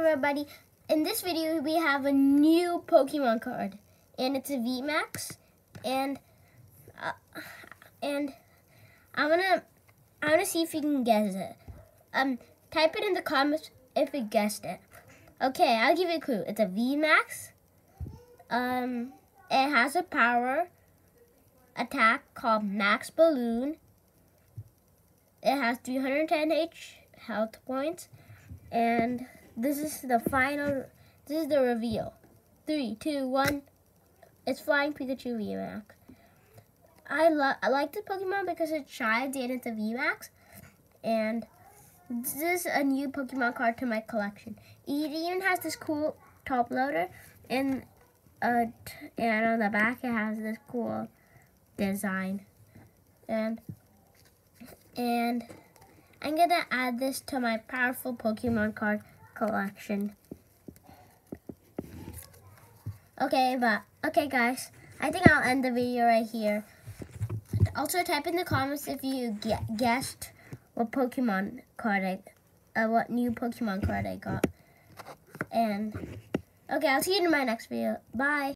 everybody. In this video, we have a new Pokemon card, and it's a VMAX, and uh, and I'm gonna I'm gonna see if you can guess it. Um, type it in the comments if you guessed it. Okay, I'll give you a clue. It's a VMAX. Um, it has a power attack called Max Balloon. It has 310 H health points, and this is the final, this is the reveal. Three, two, one. It's Flying Pikachu VMAX. I love, I like this Pokemon because it's shy and it's a VMAX, and this is a new Pokemon card to my collection. It even has this cool top loader, and uh, and on the back it has this cool design, and and I'm gonna add this to my powerful Pokemon card collection. Okay, but, okay guys, I think I'll end the video right here. Also type in the comments if you guessed what Pokemon card I, uh, what new Pokemon card I got. And, okay, I'll see you in my next video. Bye.